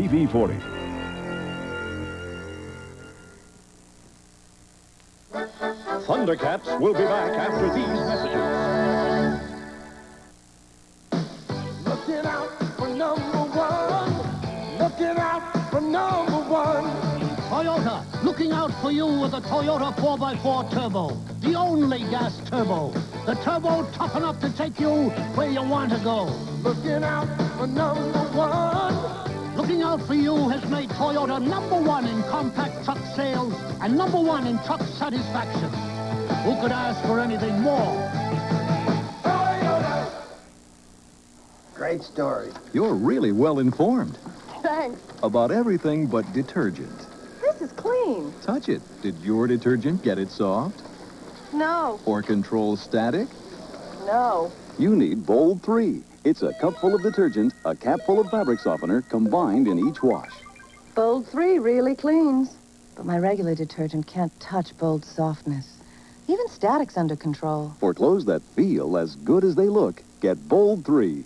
TV40. Thundercats will be back after these messages. Looking out for number one. Looking out for number one. Toyota, looking out for you with the Toyota 4x4 Turbo. The only gas turbo. The turbo tough enough to take you where you want to go. Looking out for number one. Looking out for you has made Toyota number one in compact truck sales and number one in truck satisfaction. Who could ask for anything more? Toyota. Great story. You're really well informed Thanks. about everything but detergent. This is clean. Touch it. Did your detergent get it soft No. or control static? No. You need Bold 3. It's a cup full of detergent, a cap full of fabric softener, combined in each wash. Bold 3 really cleans. But my regular detergent can't touch Bold softness. Even static's under control. For clothes that feel as good as they look, get Bold 3.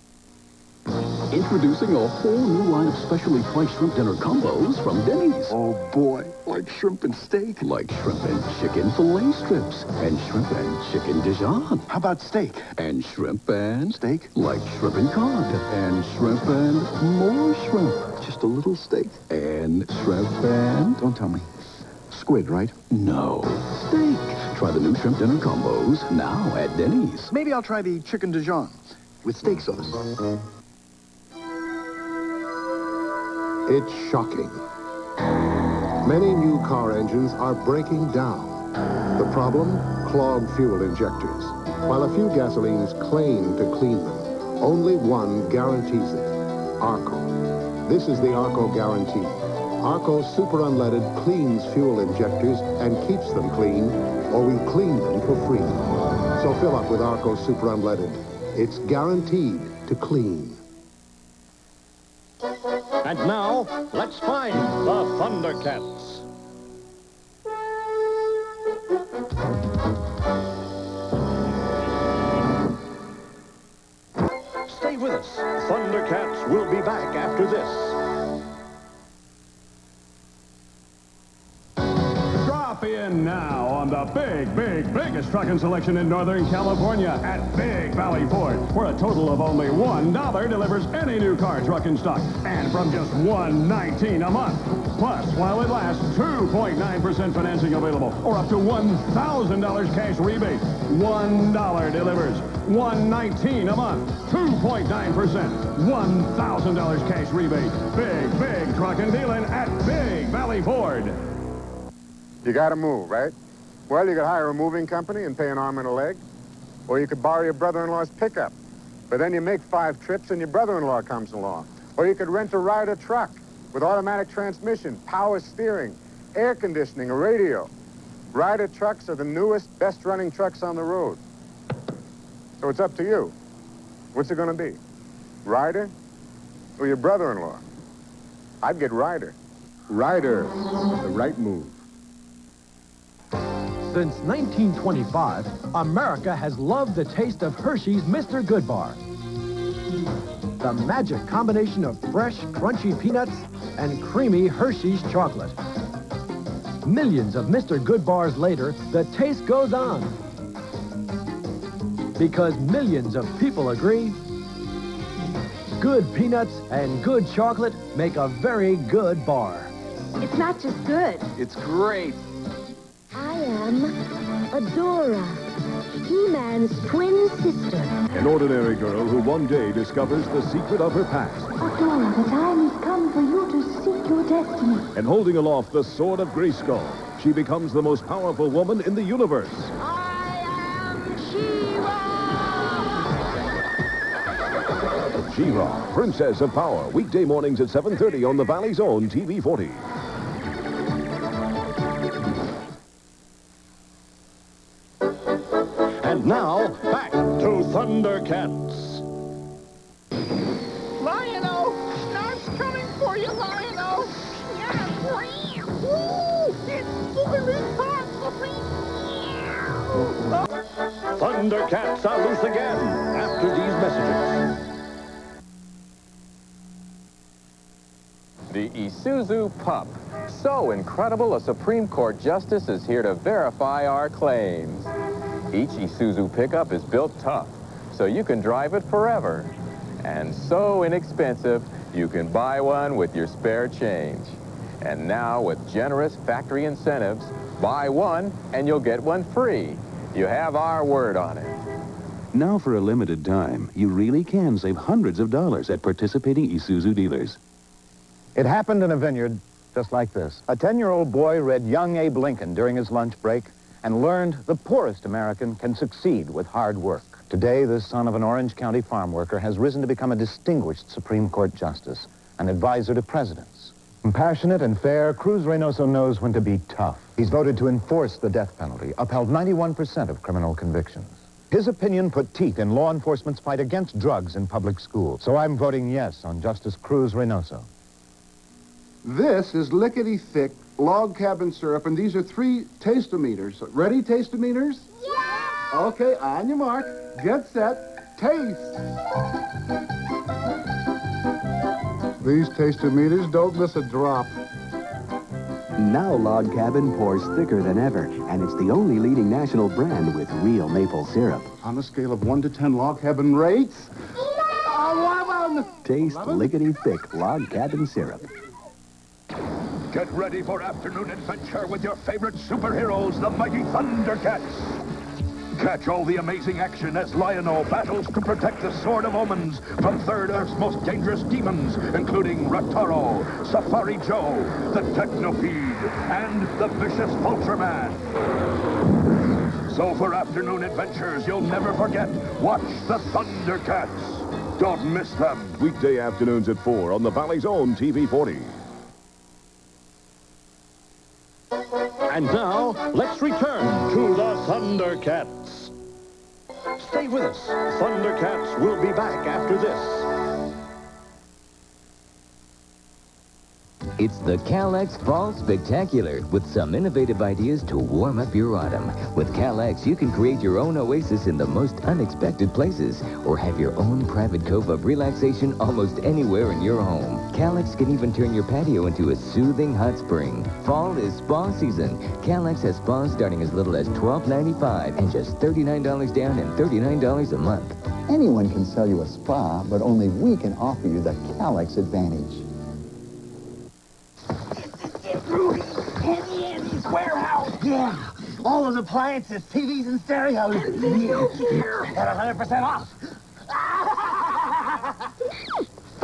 Introducing a whole new line of specially priced shrimp dinner combos from Denny's. Oh, boy. Like shrimp and steak. Like shrimp and chicken filet strips. And shrimp and chicken Dijon. How about steak? And shrimp and... Steak? Like shrimp and cod. And shrimp and more shrimp. Just a little steak? And shrimp and... Don't tell me. Squid, right? No. Steak. Try the new shrimp dinner combos now at Denny's. Maybe I'll try the chicken Dijon with steak sauce. It's shocking. Many new car engines are breaking down. The problem? Clogged fuel injectors. While a few gasolines claim to clean them, only one guarantees it. Arco. This is the Arco guarantee. Arco Super Unleaded cleans fuel injectors and keeps them clean, or we clean them for free. So fill up with Arco Super Unleaded. It's guaranteed to clean. And now, let's find the Thundercats. Stay with us. Thundercats will be back after this. In now on the big, big, biggest trucking selection in Northern California at Big Valley Ford, where a total of only $1 delivers any new car, truck, in stock, and from just 119 a month. Plus, while it lasts, 2.9% financing available, or up to $1,000 cash rebate. $1 delivers. 119 a month. 2.9%. $1,000 cash rebate. Big, big trucking dealing at Big Valley Ford. You gotta move, right? Well, you could hire a moving company and pay an arm and a leg. Or you could borrow your brother-in-law's pickup. But then you make five trips and your brother-in-law comes along. Or you could rent a Ryder truck with automatic transmission, power steering, air conditioning, a radio. Ryder trucks are the newest, best-running trucks on the road. So it's up to you. What's it gonna be? Ryder or your brother-in-law? I'd get Ryder. Ryder, the right move. Since 1925, America has loved the taste of Hershey's Mr. Goodbar. The magic combination of fresh, crunchy peanuts and creamy Hershey's chocolate. Millions of Mr. Goodbars later, the taste goes on. Because millions of people agree, good peanuts and good chocolate make a very good bar. It's not just good. It's great. Am Adora, He-Man's twin sister. An ordinary girl who one day discovers the secret of her past. Adora, the time has come for you to seek your destiny. And holding aloft the sword of Grayskull, she becomes the most powerful woman in the universe. I am She-Ra! She-Ra, Princess of Power, weekday mornings at 7.30 on the Valley's own TV 40. Thundercats are loose again after these messages. The Isuzu Pup. So incredible, a Supreme Court justice is here to verify our claims. Each Isuzu pickup is built tough, so you can drive it forever. And so inexpensive, you can buy one with your spare change. And now, with generous factory incentives, buy one and you'll get one free. You have our word on it. Now, for a limited time, you really can save hundreds of dollars at participating Isuzu dealers. It happened in a vineyard just like this. A 10-year-old boy read young Abe Lincoln during his lunch break and learned the poorest American can succeed with hard work. Today, this son of an Orange County farm worker has risen to become a distinguished Supreme Court justice, an advisor to presidents. Compassionate and fair, Cruz Reynoso knows when to be tough. He's voted to enforce the death penalty, upheld 91% of criminal convictions. His opinion put teeth in law enforcement's fight against drugs in public schools. So I'm voting yes on Justice Cruz Reynoso. This is lickety-thick log cabin syrup, and these are three tastometers. Ready, tastometers? Yeah! Okay, on your mark, get set, taste. These tastometers don't miss a drop. Now Log Cabin pours thicker than ever, and it's the only leading national brand with real maple syrup. On a scale of 1 to 10 log cabin rates, 11! Taste lickety-thick Log Cabin syrup. Get ready for afternoon adventure with your favorite superheroes, the mighty Thundercats. Catch all the amazing action as Lion-O battles to protect the Sword of Omens from Third Earth's most dangerous demons, including Ratar-O, Safari Joe, the Technopede, and the vicious Vulture-Man. So for afternoon adventures you'll never forget, watch the Thundercats. Don't miss them. Weekday afternoons at 4 on the Valley's own TV 40. And now, let's return to the Thundercats. Stay with us. Thundercats will be back after this. It's the Cal-X Fall Spectacular with some innovative ideas to warm up your autumn. With Cal-X, you can create your own oasis in the most unexpected places or have your own private cove of relaxation almost anywhere in your home. Cal-X can even turn your patio into a soothing hot spring. Fall is spa season. Cal-X has spas starting as little as $12.95 and just $39 down and $39 a month. Anyone can sell you a spa, but only we can offer you the Cal-X advantage. Rudy, Handy Andy's warehouse. Yeah. All those appliances, TVs and stereos. Here. At 100% off.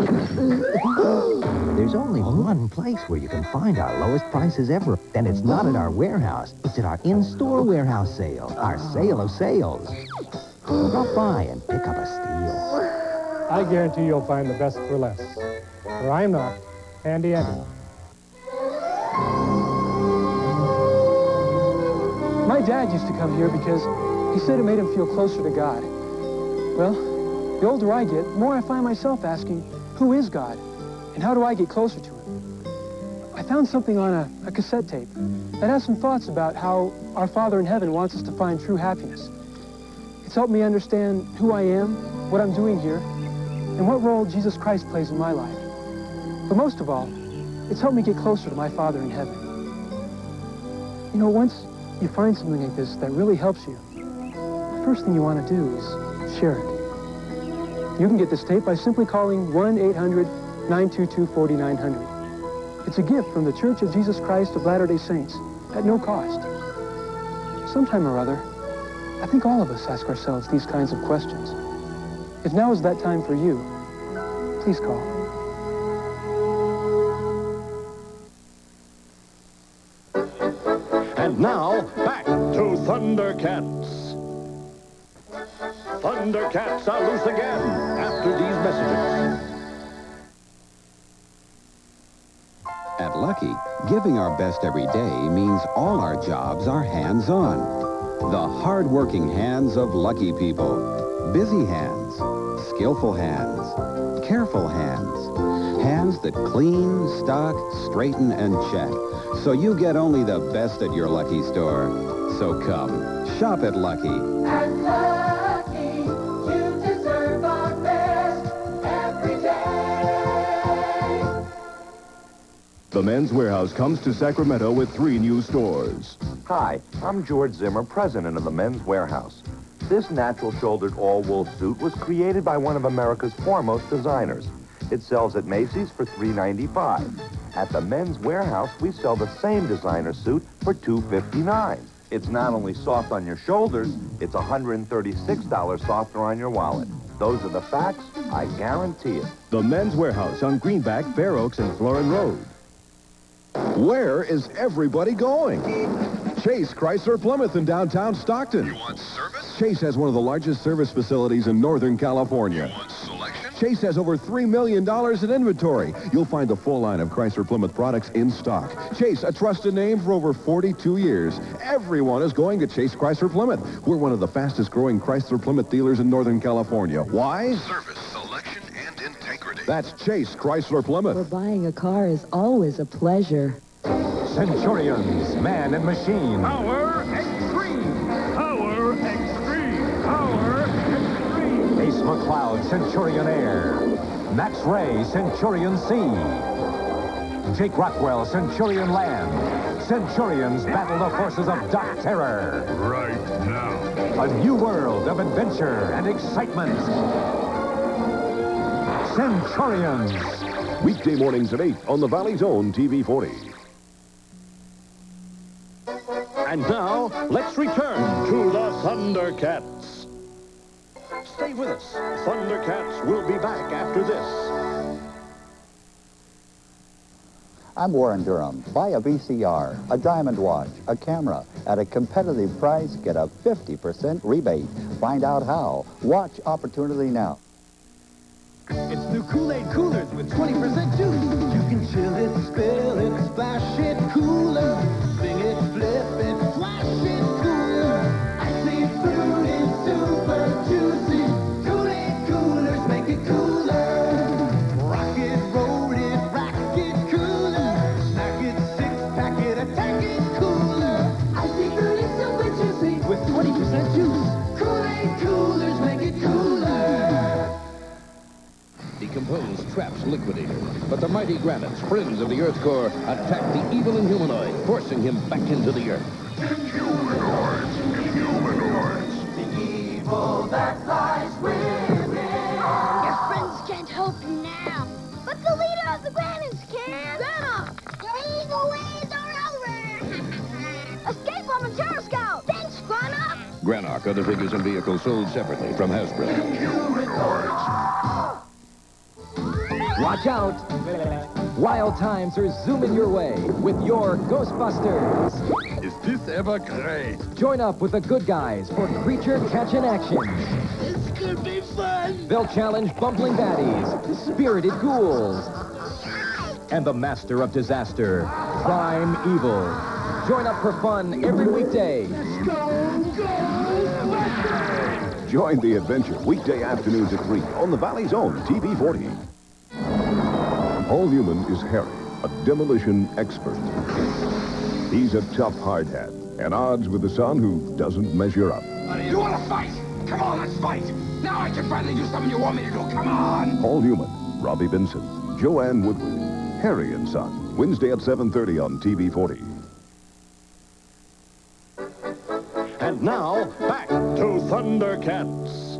There's only one place where you can find our lowest prices ever, and it's not at our warehouse. It's at our in-store warehouse sale, our sale of sales. Drop by and pick up a steal. I guarantee you'll find the best for less. For I'm not Handy Andy. My dad used to come here because he said it made him feel closer to God. Well, the older I get, the more I find myself asking, who is God? And how do I get closer to him? I found something on a, a cassette tape that has some thoughts about how our Father in heaven wants us to find true happiness. It's helped me understand who I am, what I'm doing here, and what role Jesus Christ plays in my life. But most of all, it's helped me get closer to my Father in heaven. You know, once you find something like this that really helps you, the first thing you want to do is share it. You can get this tape by simply calling 1-800-922-4900. It's a gift from the Church of Jesus Christ of Latter-day Saints at no cost. Sometime or other, I think all of us ask ourselves these kinds of questions. If now is that time for you, please call. Thundercats. Thundercats are loose again after these messages. At Lucky, giving our best every day means all our jobs are hands-on. The hard-working hands of lucky people. Busy hands, skillful hands, careful hands. Hands that clean, stock, straighten, and check. So you get only the best at your Lucky store. So come, shop at Lucky. At Lucky, you deserve our best every day. The Men's Wearhouse comes to Sacramento with three new stores. Hi, I'm George Zimmer, president of the Men's Wearhouse. This natural-shouldered all-wool suit was created by one of America's foremost designers. It sells at Macy's for $3.95. At the Men's Wearhouse, we sell the same designer suit for $2.59. It's not only soft on your shoulders, it's $136 softer on your wallet. Those are the facts. I guarantee it. The Men's Wearhouse on Greenback, Fair Oaks, and Florin Road. Where is everybody going? Chase Chrysler Plymouth in downtown Stockton. You want service? Chase has one of the largest service facilities in Northern California. You want selection? Chase has over $3 million in inventory. You'll find the full line of Chrysler Plymouth products in stock. Chase, a trusted name for over 42 years. Everyone is going to Chase Chrysler Plymouth. We're one of the fastest growing Chrysler Plymouth dealers in Northern California. Why? Service, selection, and integrity. That's Chase Chrysler Plymouth. For buying a car is always a pleasure. Centurions, man and machine. Power Extreme! Ace McCloud, Centurion Air. Max Ray, Centurion Sea. Jake Rockwell, Centurion Land. Centurions battle the forces of Doc Terror. Right now. A new world of adventure and excitement. Centurions. Weekday mornings at 8 on the Valley's own TV 40. And now, let's return to the Thundercats. Stay with us. Thundercats will be back after this. I'm Warren Durham. Buy a VCR, a diamond watch, a camera. At a competitive price, get a 50% rebate. Find out how. Watch opportunity now. It's new Kool-Aid coolers with 20% juice. You can chill it, spill it, splash it cooler. Friends of the Earth core, attack the evil Inhumanoid, forcing him back into the Earth. Humanoids! Humanoids! The evil that lies within. Your friends can't help you now. But the leader of the Granites can. Granok! Your evil ways are over. Escape on the Terrascout. Thanks, Granok. Granok, other figures and vehicles sold separately from Hasbro. Watch out! Wild times are zooming your way with your Ghostbusters. Is this ever great? Join up with the good guys for creature catching action. This could be fun. They'll challenge bumbling baddies, spirited ghouls, and the master of disaster, Prime Evil. Join up for fun every weekday. Let's go, Ghostbusters! Join the adventure weekday afternoons at 3 on the Valley's own TV 40. Paul Newman is Harry, a demolition expert. He's a tough hard hat, and odds with the son who doesn't measure up. You want to fight? Come on, let's fight. Now I can finally do something you want me to do. Come on. Paul Newman, Robby Benson, Joanne Woodward, Harry and Son, Wednesday at 7.30 on TV 40. And now, back to Thundercats.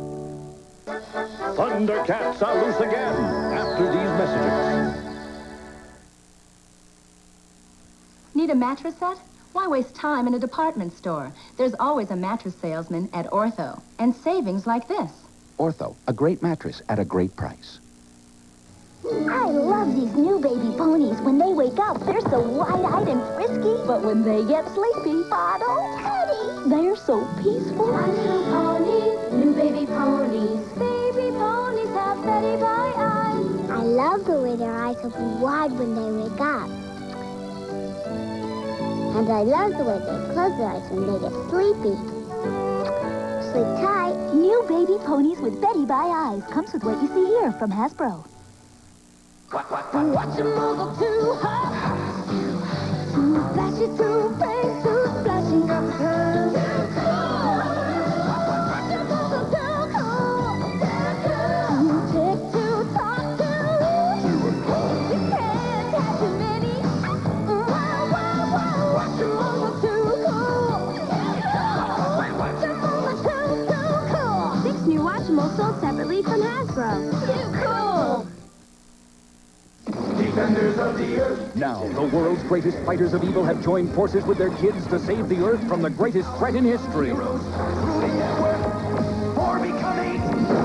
Thundercats are loose again after these messages. Need a mattress set? Why waste time in a department store? There's always a mattress salesman at Ortho. And savings like this. Ortho, a great mattress at a great price. I love these new baby ponies. When they wake up, they're so wide-eyed and frisky. But when they get sleepy, Otto, Teddy, they're so peaceful. My new ponies, new baby ponies. Baby ponies have Beddy-Bye eyes. I love the way their eyes open wide when they wake up. And I love the way they close their eyes when they get sleepy. Sleep tight. New baby ponies with Beddy-Bye eyes. Comes with what you see here from Hasbro. Watch them move up too high. Too flashy, too brave, Defenders of the Earth. Now, the world's greatest fighters of evil have joined forces with their kids to save the Earth from the greatest threat in history. Ruling network for becoming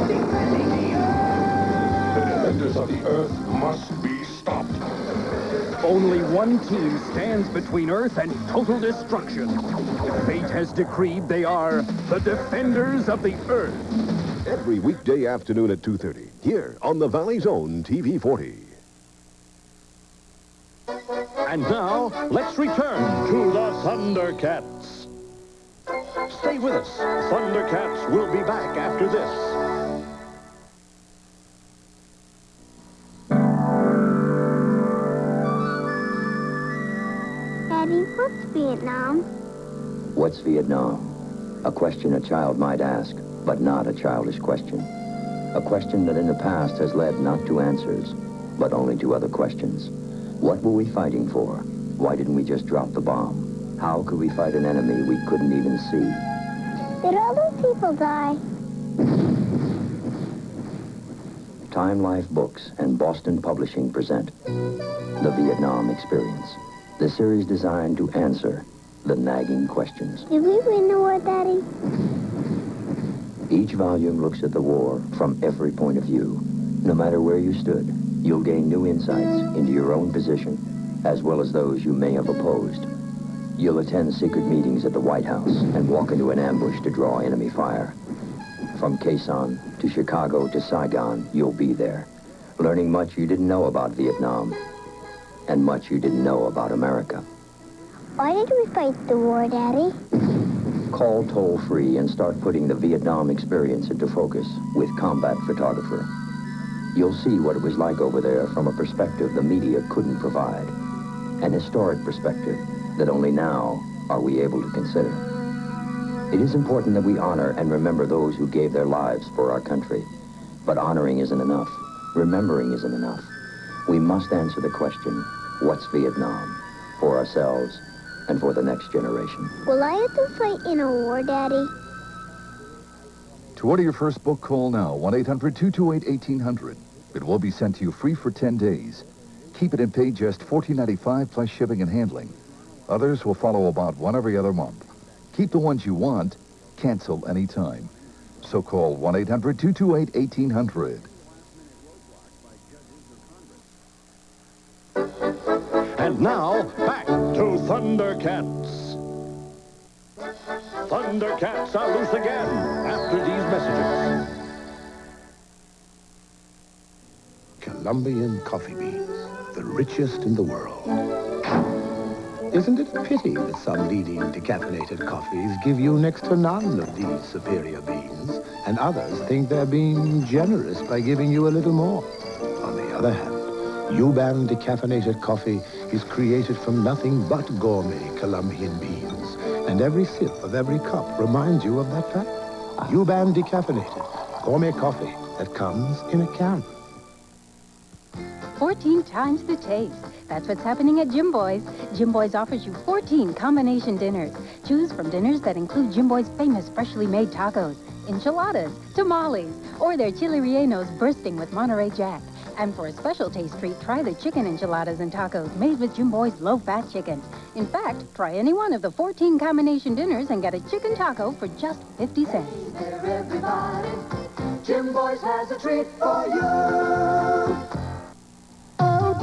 defending the Earth. The defenders of the Earth must be stopped. Only one team stands between Earth and total destruction. Fate has decreed they are the defenders of the Earth. Every weekday afternoon at 2.30, here on the Valley's own TV 40. And now, let's return to the Thundercats. Stay with us. Thundercats will be back after this. Daddy, what's Vietnam? What's Vietnam? A question a child might ask, but not a childish question. A question that in the past has led not to answers, but only to other questions. What were we fighting for? Why didn't we just drop the bomb? How could we fight an enemy we couldn't even see? Did all those people die? Time Life Books and Boston Publishing present The Vietnam Experience. The series designed to answer the nagging questions. Did we win the war, Daddy? Each volume looks at the war from every point of view. No matter where you stood, you'll gain new insights into your own position, as well as those you may have opposed. You'll attend secret meetings at the White House and walk into an ambush to draw enemy fire. From Sanh to Chicago to Saigon, you'll be there, learning much you didn't know about Vietnam and much you didn't know about America. Why did we fight the war, Daddy? Call toll-free and start putting the Vietnam experience into focus with Combat Photographer. You'll see what it was like over there from a perspective the media couldn't provide. An historic perspective that only now are we able to consider. It is important that we honor and remember those who gave their lives for our country. But honoring isn't enough. Remembering isn't enough. We must answer the question, what's Vietnam? For ourselves and for the next generation. Will I have to fight in a war, Daddy? To order your first book, call now, 1-800-228-1800. It will be sent to you free for 10 days. Keep it and pay just $14.95 plus shipping and handling. Others will follow about one every other month. Keep the ones you want, cancel anytime. So call 1-800-228-1800. And now, back to Thundercats. Thundercats are loose again after these messages. Colombian coffee beans, the richest in the world. Isn't it a pity that some leading decaffeinated coffees give you next to none of these superior beans, and others think they're being generous by giving you a little more? On the other hand, Yuban decaffeinated coffee is created from nothing but gourmet Colombian beans, and every sip of every cup reminds you of that fact. Yuban decaffeinated, gourmet coffee that comes in a can. 14 times the taste. That's what's happening at Jimboy's. Jim Boy's offers you 14 combination dinners. Choose from dinners that include Jimboy's famous freshly made tacos, enchiladas, tamales, or their chili rellenos bursting with Monterey Jack. And for a special taste treat, try the chicken enchiladas and tacos made with Jimboy's low-fat chicken. In fact, try any one of the 14 combination dinners and get a chicken taco for just 50 cents. Everybody, Jimboys has a treat for you.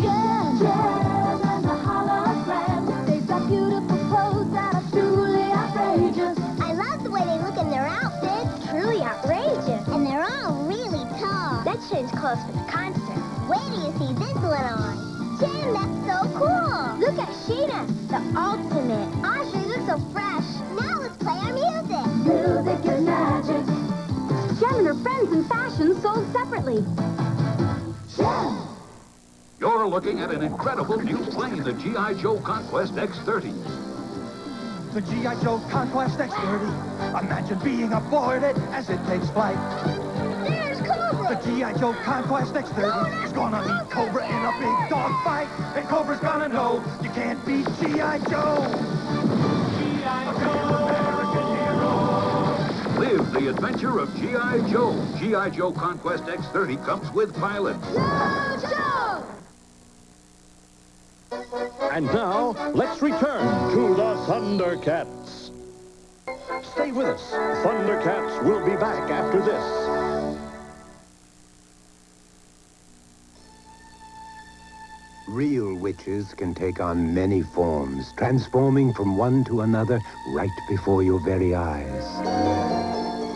Jem, Jem and the hologram. They've got beautiful clothes truly outrageous. I love the way they look in their outfits. Truly outrageous. And they're all really tall. Let's change clothes for the concert. You see this that's so cool. Look at Sheena, the ultimate. So fresh. Now let's play our music. Music is magic. And her friends fashion sold separately. Jem. You're looking at an incredible new plane, the G.I. Joe Conquest X-30. The G.I. Joe Conquest X-30. Imagine being aboard it as it takes flight. There's Cobra! The G.I. Joe Conquest X-30 is gonna meet Cobra in a big dog fight. And Cobra's gonna know you can't beat G.I. Joe. G.I. Joe American Hero! Live the The adventure of G.I. Joe. G.I. Joe Conquest X-30 comes with pilot. And now, let's return to the Thundercats. Stay with us. Thundercats will be back after this. Real witches can take on many forms, transforming from one to another right before your very eyes.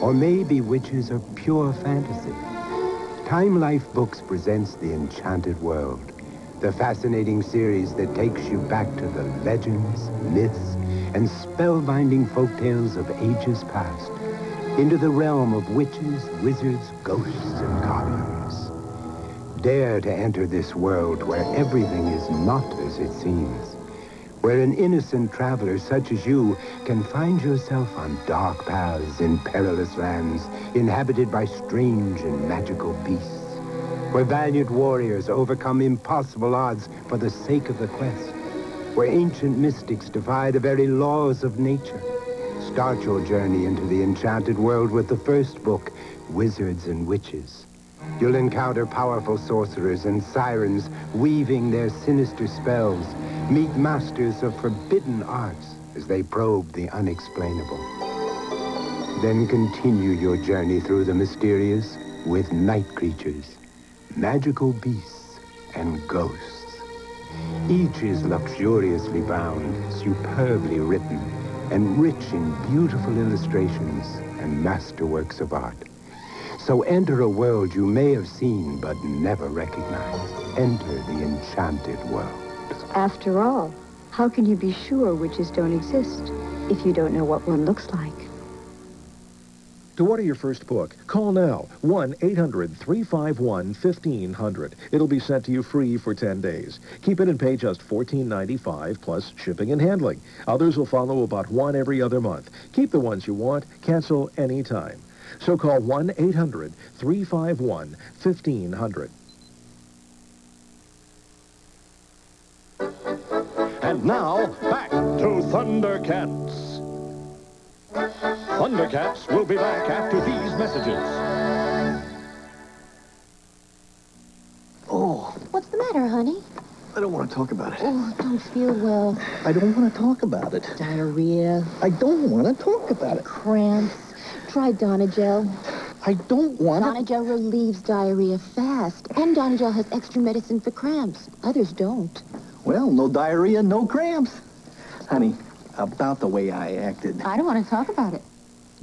Or maybe witches are pure fantasy. Time Life Books presents The Enchanted World, the fascinating series that takes you back to the legends, myths, and spellbinding folktales of ages past, into the realm of witches, wizards, ghosts, and goblins. Dare to enter this world where everything is not as it seems, where an innocent traveler such as you can find yourself on dark paths in perilous lands inhabited by strange and magical beasts, where valiant warriors overcome impossible odds for the sake of the quest, where ancient mystics defy the very laws of nature. Start your journey into the enchanted world with the first book, Wizards and Witches. You'll encounter powerful sorcerers and sirens weaving their sinister spells, meet masters of forbidden arts as they probe the unexplainable. Then continue your journey through the mysterious with night creatures, magical beasts, and ghosts. Each is luxuriously bound, superbly written, and rich in beautiful illustrations and masterworks of art. So enter a world you may have seen but never recognized. Enter the enchanted world. After all, how can you be sure witches don't exist if you don't know what one looks like? To order your first book, call now 1-800-351-1500. It'll be sent to you free for 10 days. Keep it and pay just $14.95 plus shipping and handling. Others will follow about one every other month. Keep the ones you want, cancel anytime. So call 1-800-351-1500. And now, back to Thundercats. Thundercats will be back after these messages. Oh, What's the matter, honey? I don't want to talk about it. Oh, don't feel well. I don't want to talk about it. Diarrhea. I don't want to talk about it. Cramps. Try Donnagel. I don't want to... Donnagel relieves diarrhea fast. And Donnagel has extra medicine for cramps. Others don't. Well, no diarrhea, no cramps. Honey, about the way I acted. I don't want to talk about it.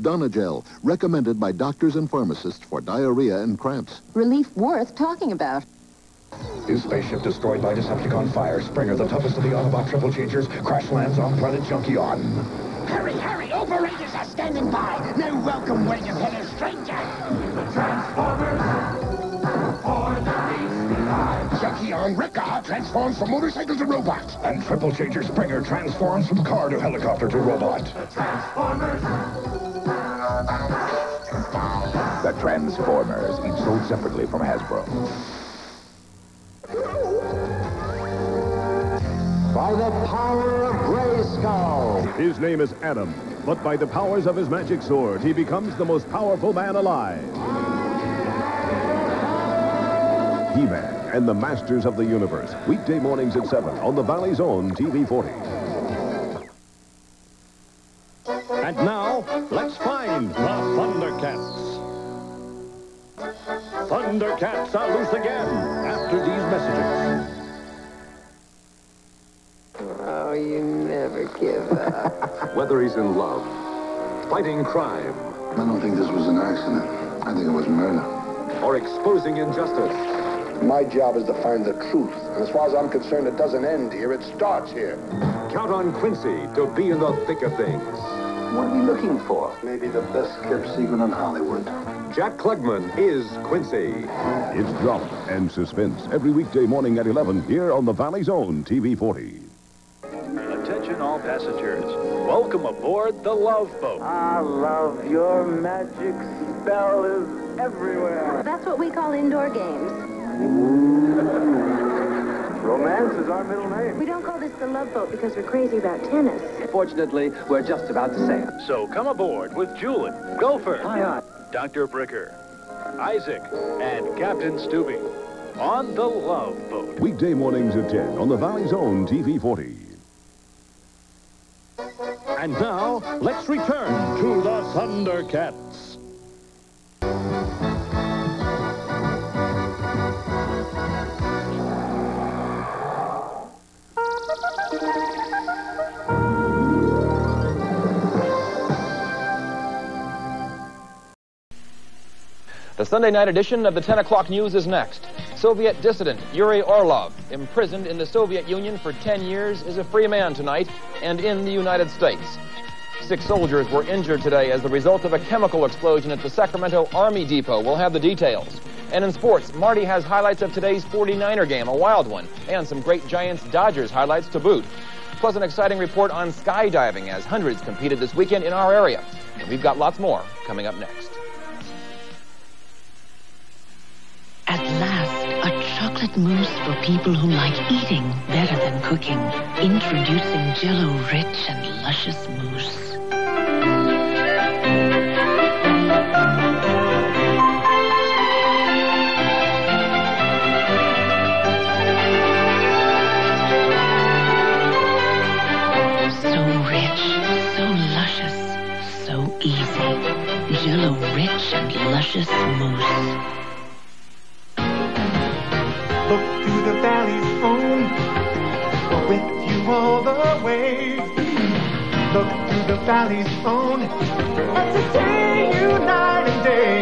Donnagel, recommended by doctors and pharmacists for diarrhea and cramps. Relief worth talking about. His spaceship destroyed by Decepticon fire. Springer, the toughest of the Autobot triple changers, crash lands on planet Junkion. Hurry, hurry! Operators are standing by. No welcome way to hit a stranger. Race Junkion Wreck-Gar transforms from motorcycle to robot. And triple changer Springer transforms from car to helicopter to robot. Transformers. The Transformers, each sold separately from Hasbro. By the power of Grayskull. His name is Adam, but by the powers of his magic sword, he becomes the most powerful man alive. He-Man and the Masters of the Universe, weekday mornings at 7 on the Valley's own TV 40. And now, let's find the Thundercats. Thundercats are loose again after these messages. Oh, you never give up. Whether he's in love, fighting crime, I don't think this was an accident. I think it was murder. or exposing injustice. My job is to find the truth. And as far as I'm concerned, it doesn't end here. It starts here. Count on Quincy to be in the thick of things. What are we looking for? Maybe the best kept secret in Hollywood. Jack Klugman is Quincy. It's drama and suspense every weekday morning at 11 here on the Valley's own TV 40. Attention all passengers. Welcome aboard the Love Boat. I love your magic spell is everywhere. That's what we call indoor games. Romance is our middle name. We don't call this the Love Boat because we're crazy about tennis. Fortunately, we're just about to sail. So come aboard with Julian, Gopher, Aye, aye. Dr. Bricker, Isaac, and Captain Stubing on the Love Boat. Weekday mornings at 10 on the Valley's own TV 40. And now, let's return to the Thundercats. The Sunday night edition of the 10 o'clock news is next. Soviet dissident Yuri Orlov, imprisoned in the Soviet Union for 10 years, is a free man tonight and in the United States. Six soldiers were injured today as the result of a chemical explosion at the Sacramento Army Depot. We'll have the details. And in sports, Marty has highlights of today's 49er game, a wild one, and some great Giants Dodgers highlights to boot. Plus, an exciting report on skydiving as hundreds competed this weekend in our area. And we've got lots more coming up next. Chocolate mousse for people who like eating better than cooking. Introducing Jello rich and luscious mousse. So rich, so luscious, so easy. Jello rich and luscious mousse. Look to the valley's own, with you all the way. Look to the valley's own, entertain you night and day.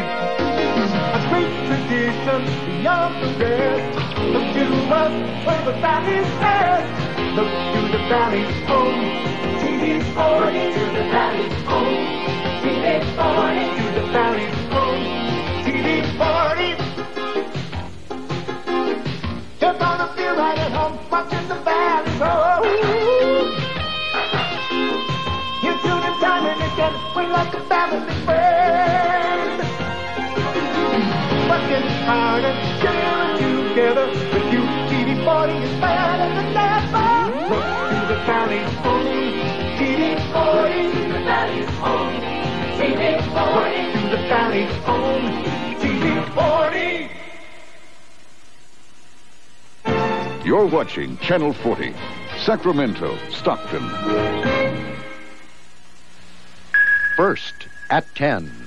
A great tradition beyond the rest. Look to us where the valley's at. Look to the valley's own, TV 40 to the valley's own, like a family friend. Working hard and cheering together with you. TV 40 is better than ever. The valley's home. TV 40 to the valley's home. TV 40 to the valley's home. TV 40. You're watching Channel 40, Sacramento, Stockton. First at 10.